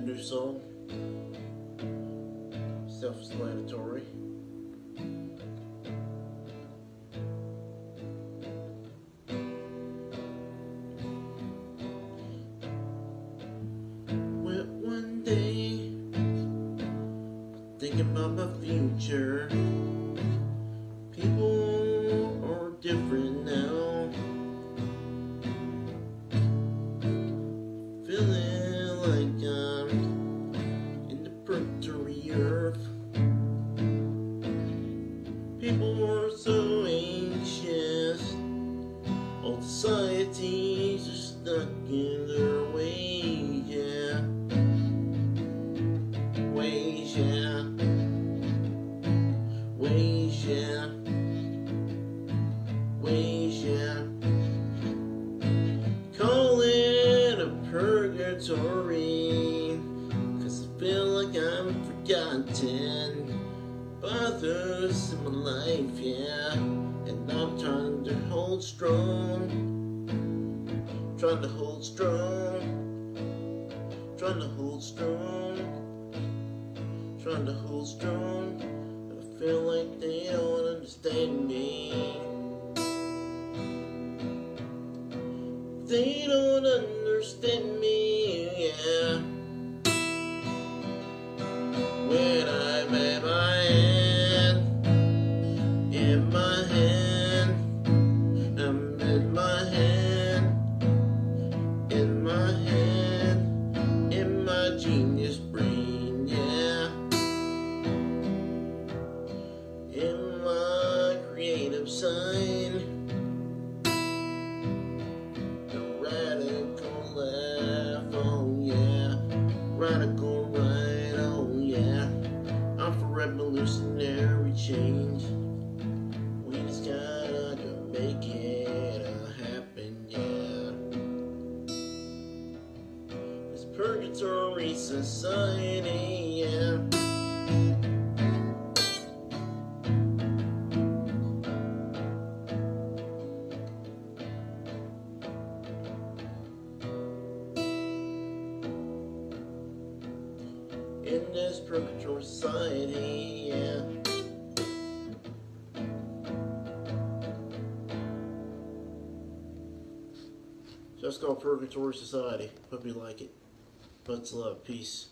new song. Self-explanatory. Went one day thinking about my future. Earth. People were so anxious. All societies are stuck in their ways, yeah. Ways, yeah. Ways, yeah. Ways, yeah. Call it a purgatory. Forgotten by others in my life, yeah. And I'm trying to hold strong. Trying to hold strong. Trying to hold strong. Trying to hold strong. I feel like they don't understand me. They don't understand me, yeah. Purgatory society, yeah. in this purgatory society, yeah. Just called Purgatory Society. Hope you like it. Much love. Peace.